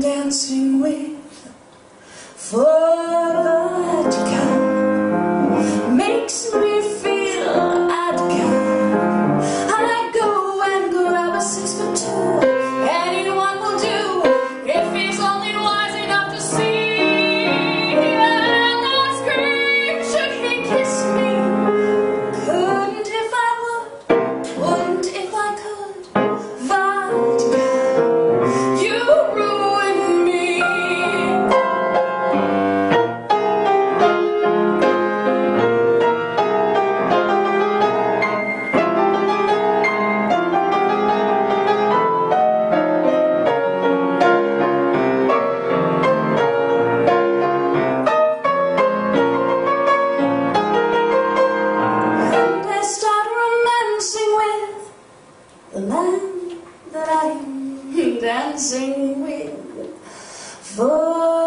dancing with. For vodka dancing with. For